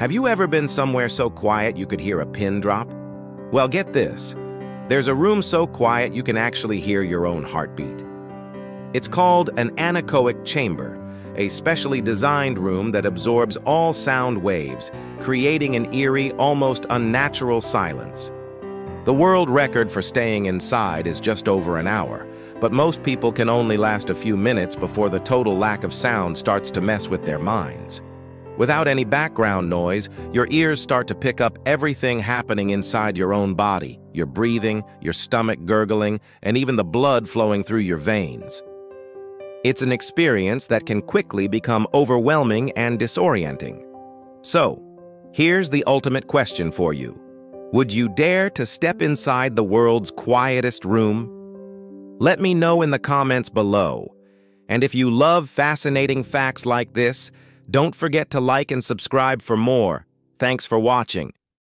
Have you ever been somewhere so quiet you could hear a pin drop? Well, get this. There's a room so quiet you can actually hear your own heartbeat. It's called an anechoic chamber, a specially designed room that absorbs all sound waves, creating an eerie, almost unnatural silence. The world record for staying inside is just over an hour, but most people can only last a few minutes before the total lack of sound starts to mess with their minds. Without any background noise, your ears start to pick up everything happening inside your own body, your breathing, your stomach gurgling, and even the blood flowing through your veins. It's an experience that can quickly become overwhelming and disorienting. So, here's the ultimate question for you. Would you dare to step inside the world's quietest room? Let me know in the comments below. And if you love fascinating facts like this, don't forget to like and subscribe for more. Thanks for watching.